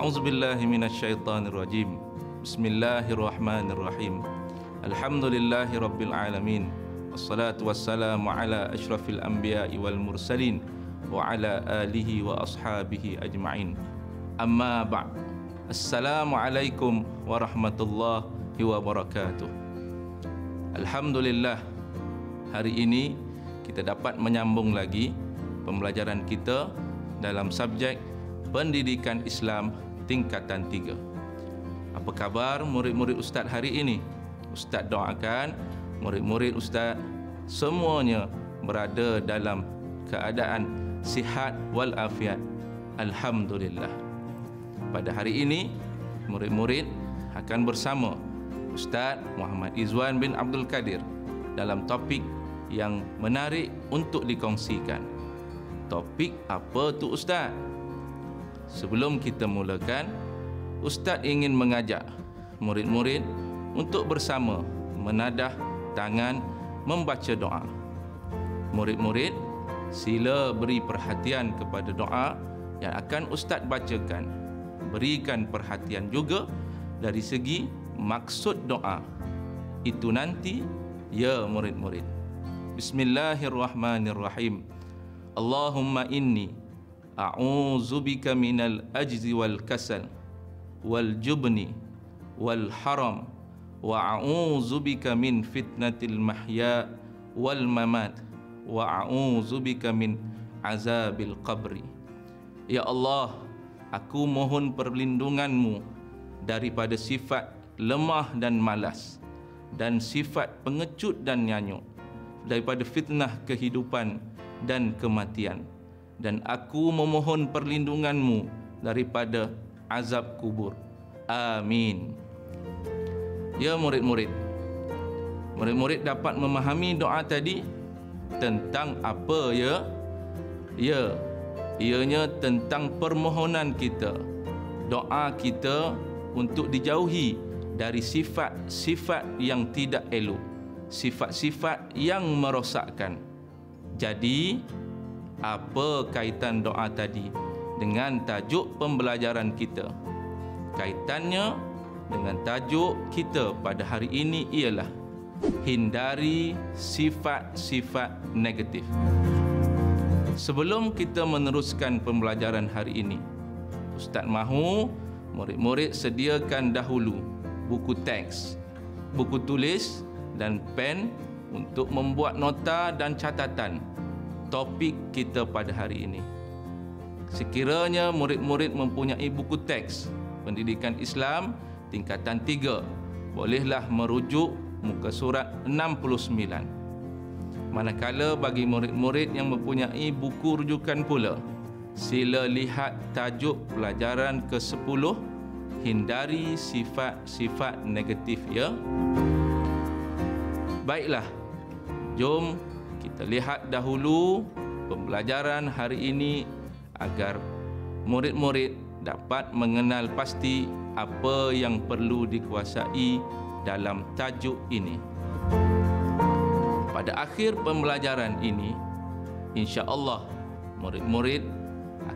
A'udzu billahi minasyaitonir rajim. Bismillahirrahmanirrahim. Alhamdulillahi rabbil alamin. Wassalatu wassalamu ala asyrafil anbiya'i wal mursalin wa ala alihi wa ashabihi ajma'in. Amma ba'd. Assalamualaikum warahmatullahi wabarakatuh. Alhamdulillah hari ini kita dapat menyambung lagi pembelajaran kita dalam subjek pendidikan Islam tingkatan 3. Apa khabar murid-murid ustaz hari ini? Ustaz doakan murid-murid ustaz semuanya berada dalam keadaan sihat wal afiat. Alhamdulillah. Pada hari ini murid-murid akan bersama Ustaz Muhammad Izwan bin Abdul Kadir dalam topik yang menarik untuk dikongsikan. Topik apa tu Ustaz? Sebelum kita mulakan, Ustaz ingin mengajak murid-murid untuk bersama menadah tangan membaca doa. Murid-murid, sila beri perhatian kepada doa yang akan Ustaz bacakan. Berikan perhatian juga dari segi maksud doa itu nanti ya murid-murid Bismillahirrahmanirrahim Allahumma inni a'udzubika minal ajzi wal kasal wal jubni wal haram. Wa a'udzubika min fitnatil mahya wal mamat. Wa a'udzubika min azabil qabri. Ya Allah aku mohon perlindunganmu daripada sifat lemah dan malas dan sifat pengecut dan nyanyuk daripada fitnah kehidupan dan kematian dan aku memohon perlindunganmu daripada azab kubur. Amin. Ya murid-murid. Murid-murid dapat memahami doa tadi tentang apa ya? Ya ianya tentang permohonan kita. Doa kita untuk dijauhi dari sifat-sifat yang tidak elok sifat-sifat yang merosakkan. Jadi, apa kaitan doa tadi dengan tajuk pembelajaran kita? Kaitannya dengan tajuk kita pada hari ini ialah hindari sifat-sifat negatif. Sebelum kita meneruskan pembelajaran hari ini, Ustaz mahu murid-murid sediakan dahulu buku teks, buku tulis dan pen untuk membuat nota dan catatan topik kita pada hari ini. Sekiranya murid-murid mempunyai buku teks pendidikan Islam tingkatan 3, bolehlah merujuk muka surat 69. Manakala bagi murid-murid yang mempunyai buku rujukan pula, sila lihat tajuk pelajaran ke-10 hindari sifat-sifat negatif ya. Baiklah, jom kita lihat dahulu pembelajaran hari ini agar murid-murid dapat mengenal pasti apa yang perlu dikuasai dalam tajuk ini. Pada akhir pembelajaran ini, insya-Allah murid-murid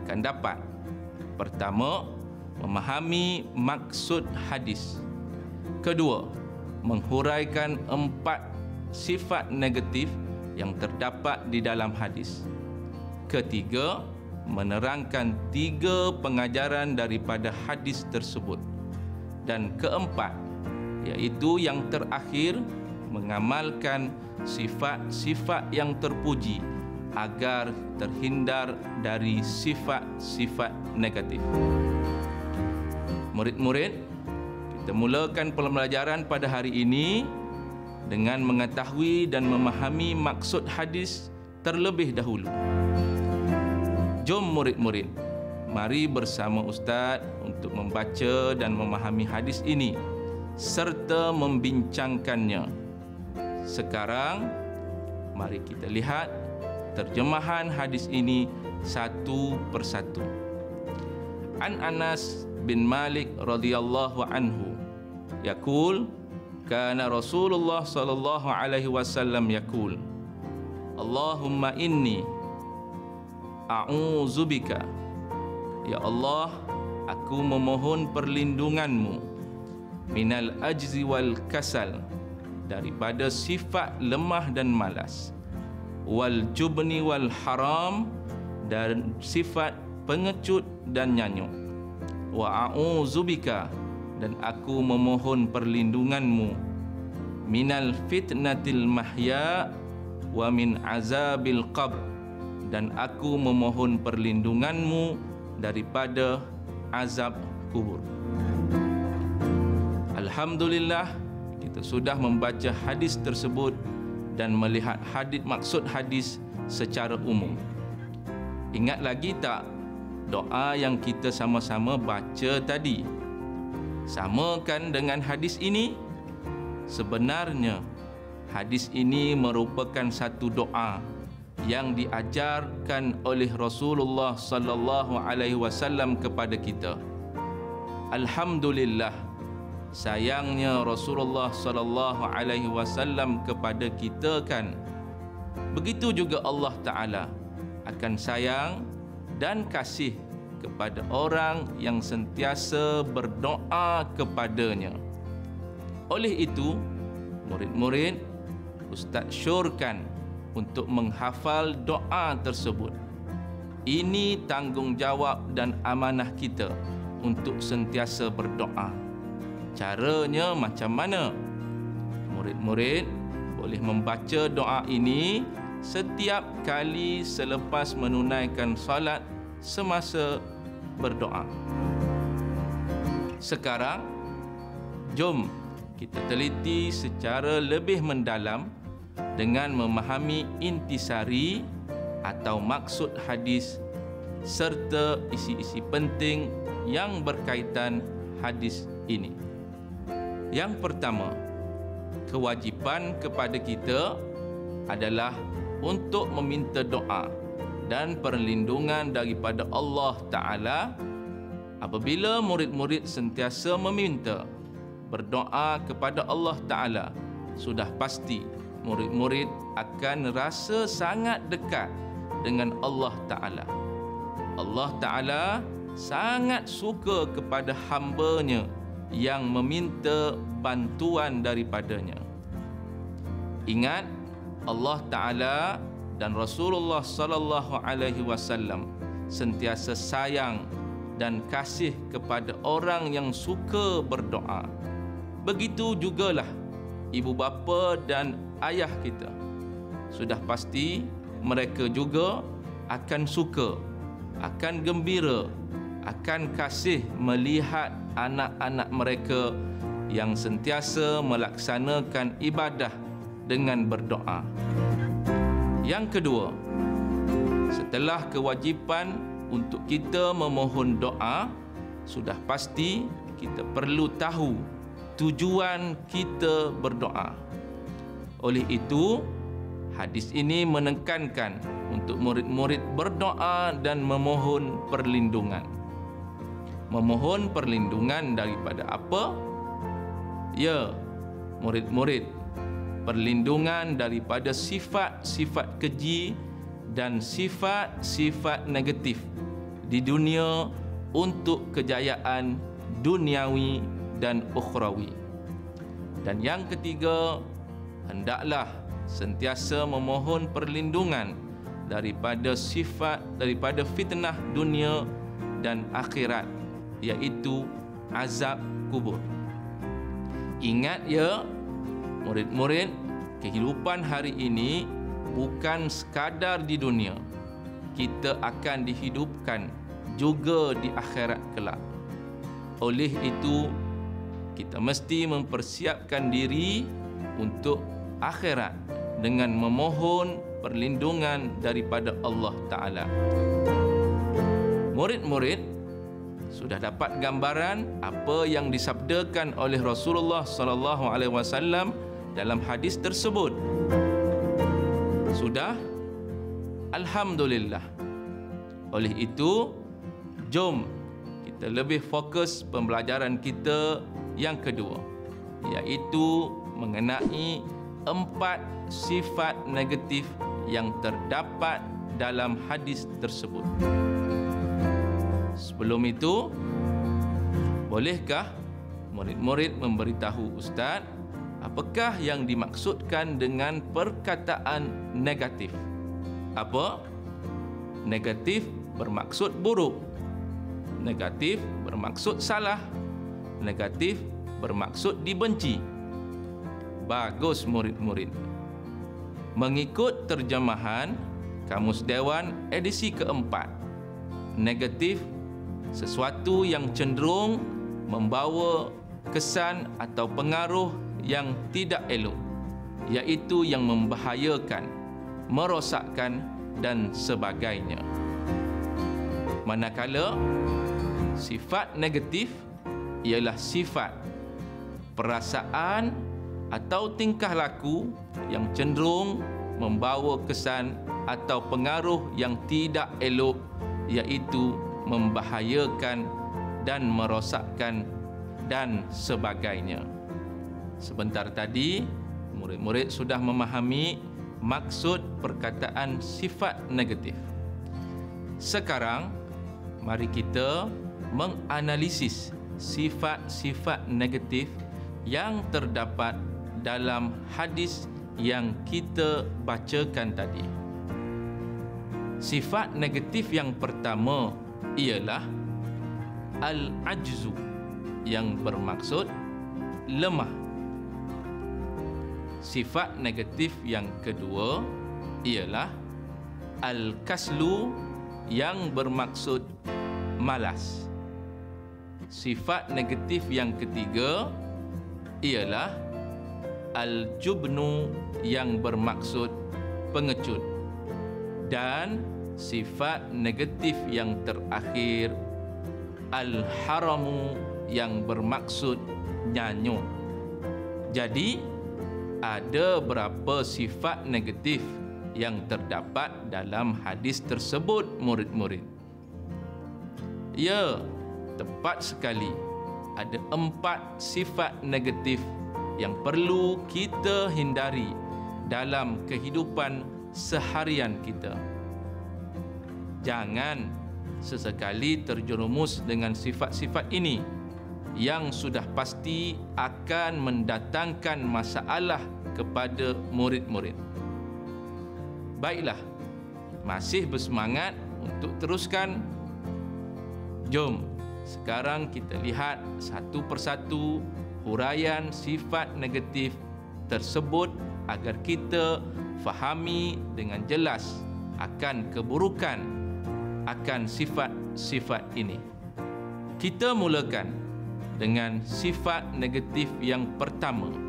akan dapat pertama memahami maksud hadis. Kedua, menghuraikan empat sifat negatif yang terdapat di dalam hadis. Ketiga, menerangkan tiga pengajaran daripada hadis tersebut. Dan keempat, iaitu yang terakhir, mengamalkan sifat-sifat yang terpuji agar terhindar dari sifat-sifat negatif. Murid-murid, kita mulakan pembelajaran pada hari ini dengan mengetahui dan memahami maksud hadis terlebih dahulu. Jom murid-murid, mari bersama ustaz untuk membaca dan memahami hadis ini serta membincangkannya. Sekarang mari kita lihat terjemahan hadis ini satu persatu. An Anas bin Malik radhiyallahu anhu yaqul kana Rasulullah sallallahu alaihi wasallam yaqul Allahumma inni a'udzubika ya Allah aku memohon perlindunganmu minal ajzi wal kasal daripada sifat lemah dan malas wal jubni wal haram dan sifat pengecut dan nyanyuk. Wa a'udzubika dan aku memohon perlindunganmu minal fitnatil mahya wa min azabil qabr dan aku memohon perlindunganmu daripada azab kubur. Alhamdulillah kita sudah membaca hadis tersebut dan melihat hadis maksud hadis secara umum. Ingat lagi tak doa yang kita sama-sama baca tadi? Samakan dengan hadis ini? Sebenarnya hadis ini merupakan satu doa yang diajarkan oleh Rasulullah sallallahu alaihi wasallam kepada kita. Alhamdulillah sayangnya Rasulullah sallallahu alaihi wasallam kepada kita kan begitu juga Allah taala akan sayang dan kasih kepada orang yang sentiasa berdoa kepadanya oleh itu murid-murid ustaz syurkan untuk menghafal doa tersebut ini tanggungjawab dan amanah kita untuk sentiasa berdoa. Caranya macam mana? Murid-murid boleh membaca doa ini setiap kali selepas menunaikan salat semasa berdoa. Sekarang, jom kita teliti secara lebih mendalam dengan memahami intisari atau maksud hadis serta isi-isi penting yang berkaitan hadis ini. Yang pertama, kewajipan kepada kita adalah untuk meminta doa dan perlindungan daripada Allah Taala apabila murid-murid sentiasa meminta berdoa kepada Allah Taala sudah pasti murid-murid akan rasa sangat dekat dengan Allah Taala. Allah Taala sangat suka kepada hamba-Nya yang meminta bantuan daripadanya. Ingat Allah Taala dan Rasulullah sallallahu alaihi wasallam sentiasa sayang dan kasih kepada orang yang suka berdoa. Begitu jugalah ibu bapa dan ayah kita. Sudah pasti mereka juga akan suka, akan gembira, akan kasih melihat anak-anak mereka yang sentiasa melaksanakan ibadah dengan berdoa. Yang kedua, setelah kewajipan untuk kita memohon doa, sudah pasti kita perlu tahu tujuan kita berdoa. Oleh itu, hadis ini menekankan untuk murid-murid berdoa dan memohon perlindungan memohon perlindungan daripada apa? Ya, murid-murid, perlindungan daripada sifat-sifat keji dan sifat-sifat negatif di dunia untuk kejayaan duniawi dan ukhrawi. Dan yang ketiga, hendaklah sentiasa memohon perlindungan daripada sifat daripada fitnah dunia dan akhirat iaitu azab kubur. Ingat ya, murid-murid, kehidupan hari ini bukan sekadar di dunia. Kita akan dihidupkan juga di akhirat kelak. Oleh itu, kita mesti mempersiapkan diri untuk akhirat dengan memohon perlindungan daripada Allah Taala. Murid-murid sudah dapat gambaran apa yang disabdakan oleh Rasulullah sallallahu alaihi wasallam dalam hadis tersebut. Sudah? Alhamdulillah. Oleh itu, jom kita lebih fokus pembelajaran kita yang kedua, iaitu mengenai empat sifat negatif yang terdapat dalam hadis tersebut. Sebelum itu, Bolehkah murid-murid memberitahu ustaz apakah yang dimaksudkan dengan perkataan negatif? Apa? Negatif bermaksud buruk. Negatif bermaksud salah. Negatif bermaksud dibenci. Bagus murid-murid. Mengikut terjemahan Kamus Dewan edisi keempat. Negatif sesuatu yang cenderung membawa kesan atau pengaruh yang tidak elok iaitu yang membahayakan, merosakkan dan sebagainya. Manakala sifat negatif ialah sifat perasaan atau tingkah laku yang cenderung membawa kesan atau pengaruh yang tidak elok iaitu membahayakan dan merosakkan dan sebagainya. Sebentar tadi murid-murid sudah memahami maksud perkataan sifat negatif. Sekarang mari kita menganalisis sifat-sifat negatif yang terdapat dalam hadis yang kita bacakan tadi. Sifat negatif yang pertama ialah al-ajzu yang bermaksud lemah. Sifat negatif yang kedua ialah al-kaslu yang bermaksud malas. Sifat negatif yang ketiga ialah al-jubnu yang bermaksud pengecut. Dan sifat negatif yang terakhir al-haramu yang bermaksud nyanyo. Jadi ada berapa sifat negatif yang terdapat dalam hadis tersebut murid-murid? Ya, tepat sekali. Ada empat sifat negatif yang perlu kita hindari dalam kehidupan seharian kita. Jangan sesekali terjerumus dengan sifat-sifat ini yang sudah pasti akan mendatangkan masalah kepada murid-murid. Baiklah, masih bersemangat untuk teruskan Jom, sekarang kita lihat satu persatu huraian sifat negatif tersebut agar kita fahami dengan jelas akan keburukan akan sifat-sifat ini. Kita mulakan dengan sifat negatif yang pertama.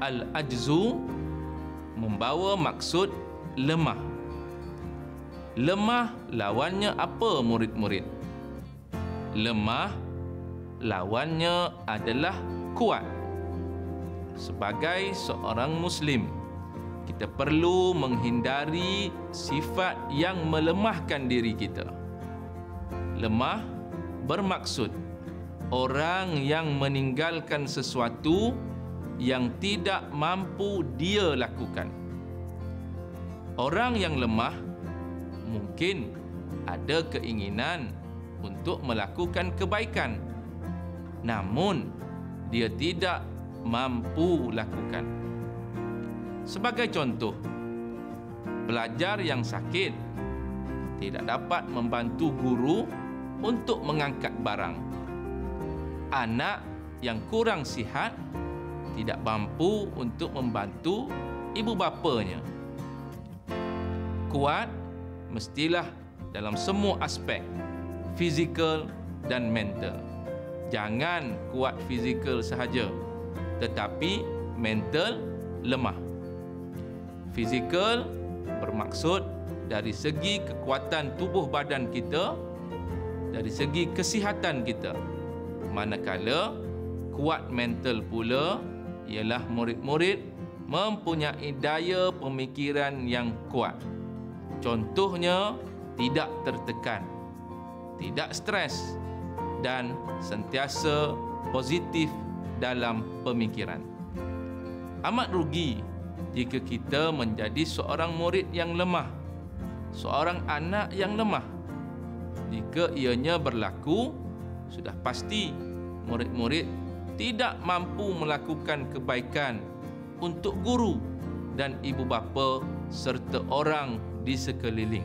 Al-ajzu membawa maksud lemah Lemah lawannya apa murid-murid? Lemah lawannya adalah kuat. Sebagai seorang muslim, kita perlu menghindari sifat yang melemahkan diri kita. Lemah bermaksud orang yang meninggalkan sesuatu yang tidak mampu dia lakukan. Orang yang lemah mungkin ada keinginan untuk melakukan kebaikan. Namun dia tidak mampu lakukan. Sebagai contoh pelajar yang sakit tidak dapat membantu guru untuk mengangkat barang. Anak yang kurang sihat tidak mampu untuk membantu ibu bapanya kuat mestilah dalam semua aspek fizikal dan mental. Jangan kuat fizikal sahaja tetapi mental lemah. Fizikal bermaksud dari segi kekuatan tubuh badan kita dari segi kesihatan kita. Manakala kuat mental pula ialah murid-murid mempunyai daya pemikiran yang kuat. Contohnya tidak tertekan, tidak stres dan sentiasa positif dalam pemikiran. Amat rugi jika kita menjadi seorang murid yang lemah, seorang anak yang lemah. Jika ianya berlaku, sudah pasti murid-murid tidak mampu melakukan kebaikan untuk guru dan ibu bapa serta orang di sekeliling.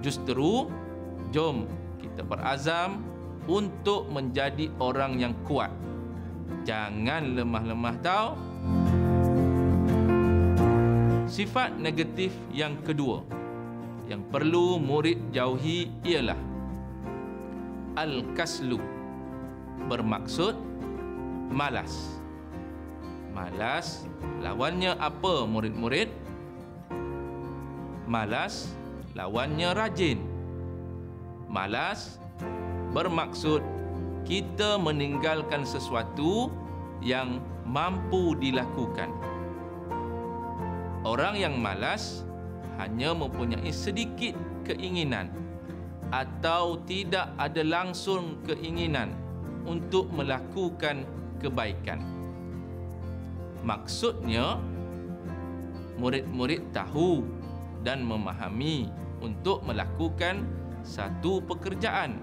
Justru, jom kita berazam untuk menjadi orang yang kuat. Jangan lemah-lemah tahu. Sifat negatif yang kedua yang perlu murid jauhi ialah al-kaslu bermaksud malas. Malas lawannya apa murid-murid? Malas lawannya rajin. Malas bermaksud kita meninggalkan sesuatu yang mampu dilakukan. Orang yang malas hanya mempunyai sedikit keinginan atau tidak ada langsung keinginan untuk melakukan kebaikan. Maksudnya, murid-murid tahu dan memahami untuk melakukan satu pekerjaan.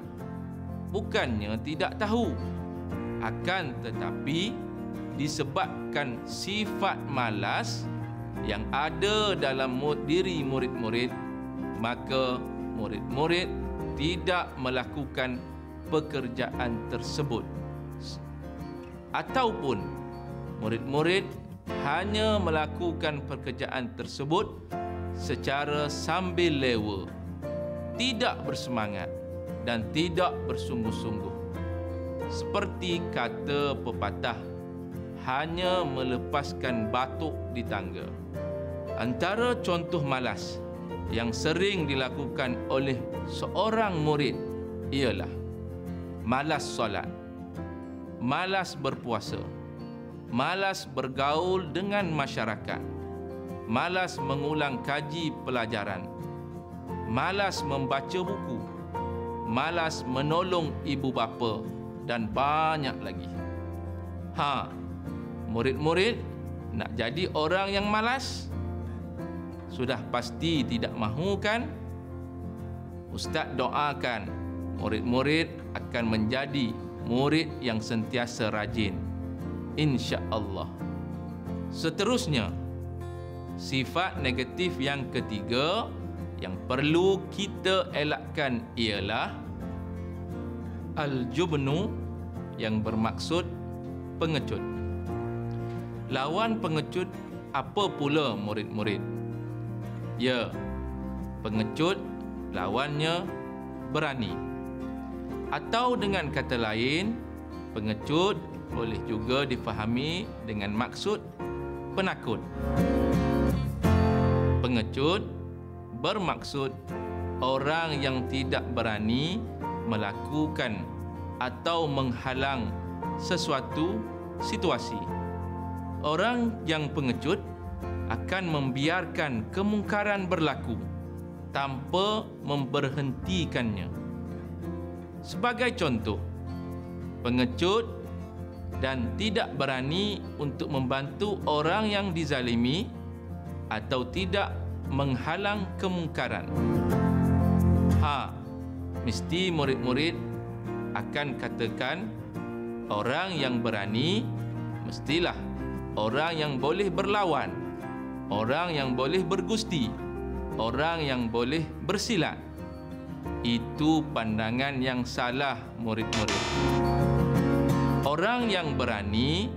Bukannya tidak tahu, akan tetapi disebabkan sifat malas yang ada dalam diri murid-murid, maka murid-murid tidak melakukan pekerjaan tersebut. Ataupun murid-murid hanya melakukan pekerjaan tersebut secara sambil lewa, tidak bersemangat dan tidak bersungguh-sungguh. Seperti kata pepatah, hanya melepaskan batuk di tangga. Antara contoh malas yang sering dilakukan oleh seorang murid ialah malas solat, malas berpuasa, malas bergaul dengan masyarakat, malas mengulang kaji pelajaran, malas membaca buku, malas menolong ibu bapa dan banyak lagi. Ha, murid-murid nak jadi orang yang malas? Sudah pasti tidak mahu kan? Ustaz doakan murid-murid akan menjadi murid yang sentiasa rajin. Insya-Allah. Seterusnya, sifat negatif yang ketiga yang perlu kita elakkan ialah al-jubnu yang bermaksud pengecut. Lawan pengecut apa pula murid-murid? Ya, pengecut lawannya berani. Atau dengan kata lain, pengecut boleh juga difahami dengan maksud penakut. Pengecut bermaksud orang yang tidak berani melakukan atau menghalang sesuatu situasi. Orang yang pengecut akan membiarkan kemungkaran berlaku tanpa memberhentikannya. Sebagai contoh, pengecut dan tidak berani untuk membantu orang yang dizalimi atau tidak menghalang kemungkaran. Ha, mesti murid-murid akan katakan orang yang berani mestilah orang yang boleh berlawan, orang yang boleh bergusti, orang yang boleh bersilat. Itu pandangan yang salah murid-murid. Orang yang berani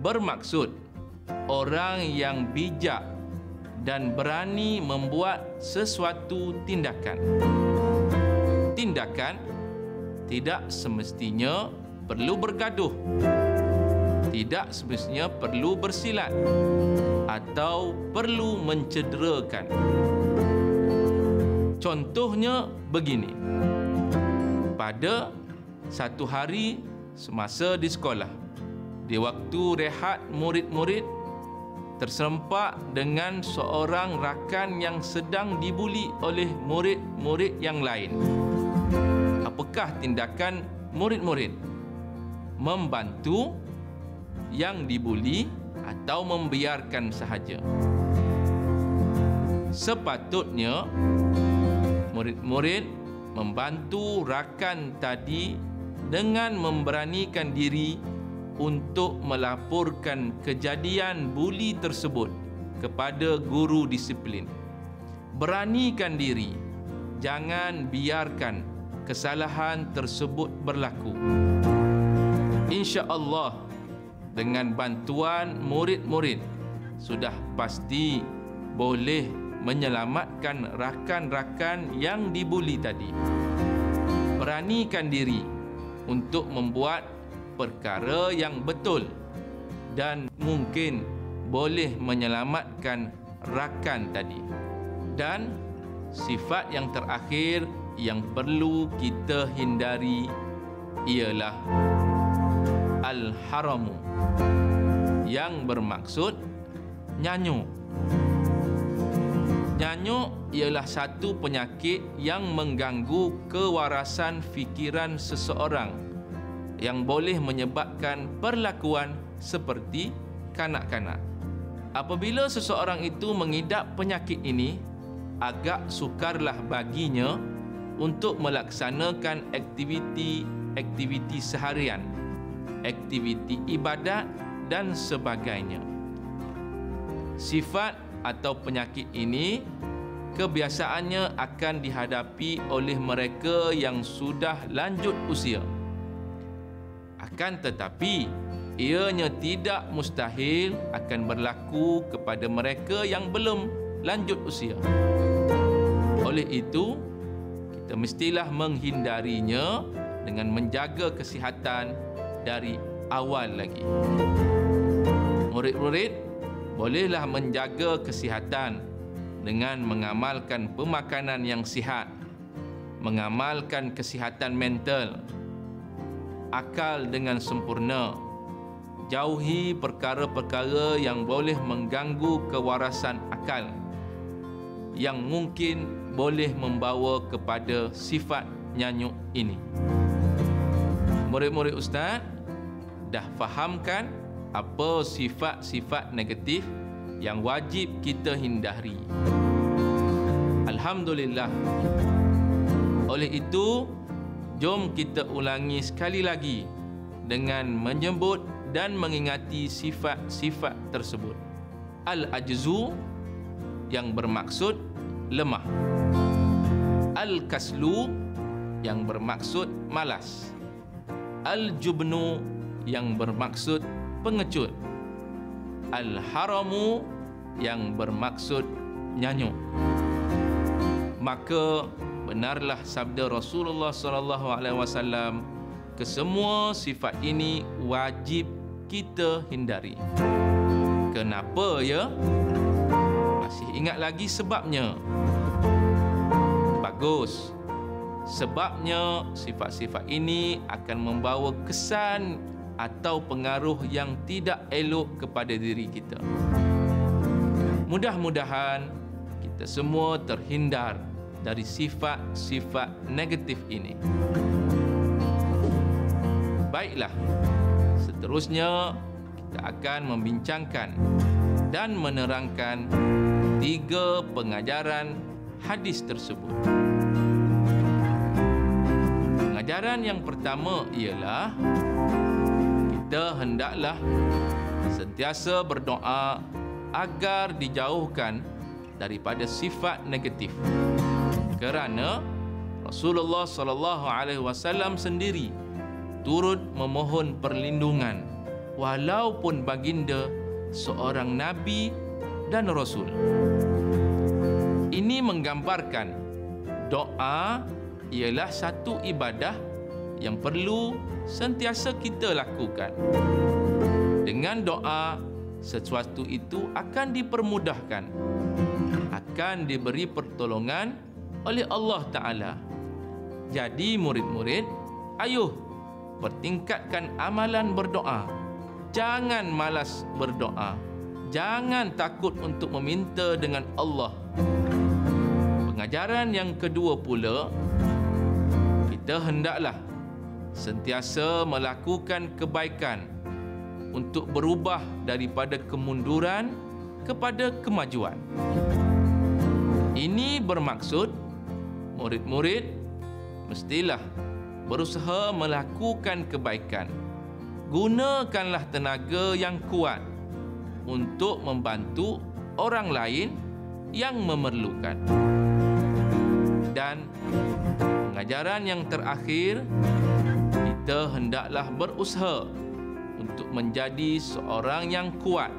bermaksud orang yang bijak dan berani membuat sesuatu tindakan. Tindakan tidak semestinya perlu bergaduh. Tidak semestinya perlu bersilat atau perlu mencederakan. Contohnya begini. Pada satu hari semasa di sekolah, di waktu rehat murid-murid terserempak dengan seorang rakan yang sedang dibuli oleh murid-murid yang lain. Apakah tindakan murid-murid? Membantu yang dibuli atau membiarkan sahaja? Sepatutnya murid-murid membantu rakan tadi dengan memberanikan diri untuk melaporkan kejadian buli tersebut kepada guru disiplin. Beranikan diri, jangan biarkan kesalahan tersebut berlaku. Insya-Allah dengan bantuan murid-murid sudah pasti boleh menyelamatkan rakan-rakan yang dibuli tadi. Beranikan diri untuk membuat perkara yang betul dan mungkin boleh menyelamatkan rakan tadi. Dan sifat yang terakhir yang perlu kita hindari ialah al-haramu yang bermaksud nyanyuk. Nyanyuk ialah satu penyakit yang mengganggu kewarasan fikiran seseorang yang boleh menyebabkan perlakuan seperti kanak-kanak. Apabila seseorang itu mengidap penyakit ini, agak sukarlah baginya untuk melaksanakan aktiviti-aktiviti seharian, aktiviti ibadat dan sebagainya. Sifat atau penyakit ini kebiasaannya akan dihadapi oleh mereka yang sudah lanjut usia. Akan tetapi, ianya tidak mustahil akan berlaku kepada mereka yang belum lanjut usia. Oleh itu, kita mestilah menghindarinya dengan menjaga kesihatan dari awal lagi. Murid-murid bolehlah menjaga kesihatan dengan mengamalkan pemakanan yang sihat, mengamalkan kesihatan mental, akal dengan sempurna, jauhi perkara-perkara yang boleh mengganggu kewarasan akal yang mungkin boleh membawa kepada sifat nyanyuk ini. Murid-murid ustaz dah fahamkan apa sifat-sifat negatif yang wajib kita hindari. Alhamdulillah. Oleh itu, jom kita ulangi sekali lagi dengan menyebut dan mengingati sifat-sifat tersebut. Al-ajzu yang bermaksud lemah. Al-kaslu yang bermaksud malas. Al-jubnu yang bermaksud pengecut. Al-haramu yang bermaksud nyanyuk. Maka benarlah sabda Rasulullah sallallahu alaihi wasallam kesemua sifat ini wajib kita hindari. Kenapa ya? Masih ingat lagi sebabnya? Bagus. Sebabnya sifat-sifat ini akan membawa kesan atau pengaruh yang tidak elok kepada diri kita. Mudah-mudahan kita semua terhindar dari sifat-sifat negatif ini. Baiklah, seterusnya kita akan membincangkan dan menerangkan tiga pengajaran hadis tersebut. Pengajaran yang pertama ialah kita hendaklah sentiasa berdoa agar dijauhkan daripada sifat negatif. Kerana Rasulullah sallallahu alaihi wasallam sendiri turut memohon perlindungan walaupun baginda seorang nabi dan rasul. Ini menggambarkan doa ialah satu ibadah yang perlu sentiasa kita lakukan. Dengan doa, sesuatu itu akan dipermudahkan. Akan diberi pertolongan oleh Allah Ta'ala. Jadi murid-murid, ayuh pertingkatkan amalan berdoa. Jangan malas berdoa. Jangan takut untuk meminta dengan Allah. Pengajaran yang kedua pula, kita hendaklah sentiasa melakukan kebaikan untuk berubah daripada kemunduran kepada kemajuan. Ini bermaksud murid-murid mestilah berusaha melakukan kebaikan. Gunakanlah tenaga yang kuat untuk membantu orang lain yang memerlukan. Dan pengajaran yang terakhir, kita hendaklah berusaha untuk menjadi seorang yang kuat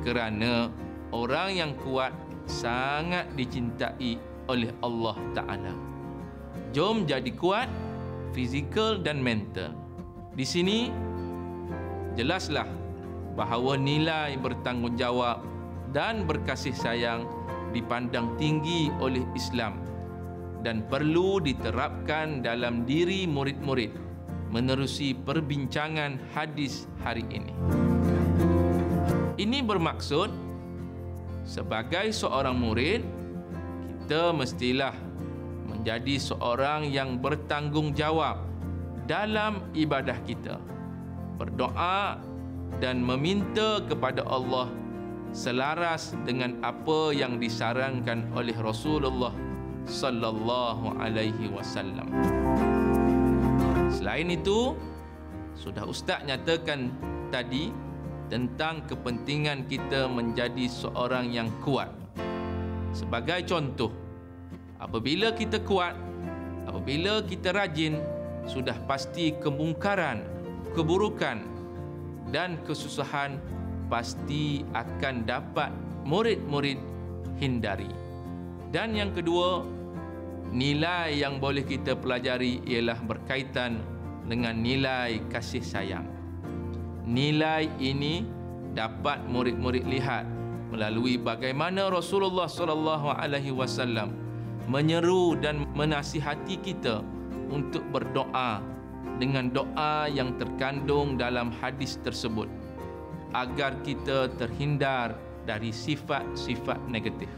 kerana orang yang kuat sangat dicintai oleh Allah Ta'ala. Jom jadi kuat, fizikal dan mental. Di sini, jelaslah bahawa nilai bertanggungjawab dan berkasih sayang dipandang tinggi oleh Islam dan perlu diterapkan dalam diri murid-murid menerusi perbincangan hadis hari ini. Ini bermaksud sebagai seorang murid kita mestilah menjadi seorang yang bertanggungjawab dalam ibadah kita. Berdoa dan meminta kepada Allah selaras dengan apa yang disarankan oleh Rasulullah sallallahu alaihi wasallam. Selain itu, sudah ustaz nyatakan tadi tentang kepentingan kita menjadi seorang yang kuat. Sebagai contoh, apabila kita kuat, apabila kita rajin, sudah pasti kemungkaran, keburukan dan kesusahan pasti akan dapat murid-murid hindari. Dan yang kedua, nilai yang boleh kita pelajari ialah berkaitan dengan nilai kasih sayang. Nilai ini dapat murid-murid lihat melalui bagaimana Rasulullah sallallahu alaihi wasallam menyeru dan menasihati kita untuk berdoa dengan doa yang terkandung dalam hadis tersebut agar kita terhindar dari sifat-sifat negatif.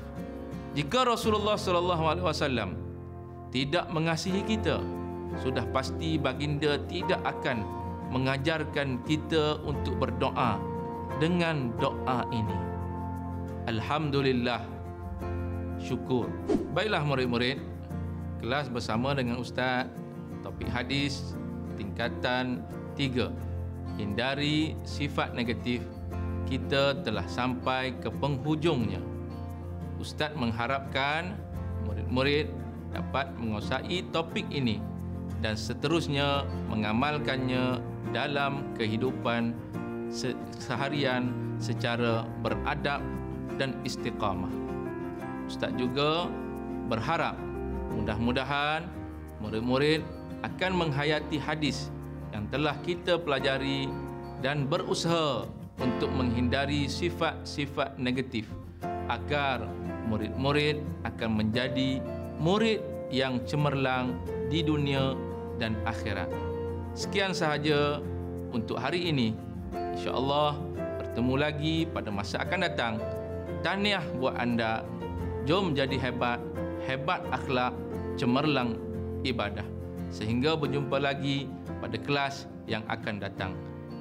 Jika Rasulullah sallallahu alaihi wasallam tidak mengasihi kita, sudah pasti baginda tidak akan mengajarkan kita untuk berdoa dengan doa ini. Alhamdulillah. Syukur. Baiklah murid-murid, kelas bersama dengan ustaz topik hadis tingkatan 3 hindari sifat negatif, kita telah sampai ke penghujungnya. Ustaz mengharapkan murid-murid dapat menguasai topik ini dan seterusnya mengamalkannya dalam kehidupan seharian secara beradab dan istiqamah. Ustaz juga berharap mudah-mudahan murid-murid akan menghayati hadis yang telah kita pelajari dan berusaha untuk menghindari sifat-sifat negatif agar murid-murid akan menjadi murid yang cemerlang di dunia dan akhirat. Sekian sahaja untuk hari ini. Insya-Allah bertemu lagi pada masa akan datang. Tahniah buat anda. Jom jadi hebat, hebat akhlak, cemerlang ibadah. Sehingga berjumpa lagi pada kelas yang akan datang.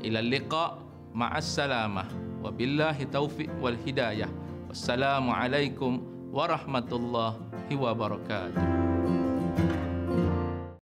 Ila liqa ma'as salamah. Wabillahi taufiq wal hidayah. Wassalamualaikum warahmatullahi wabarakatuh.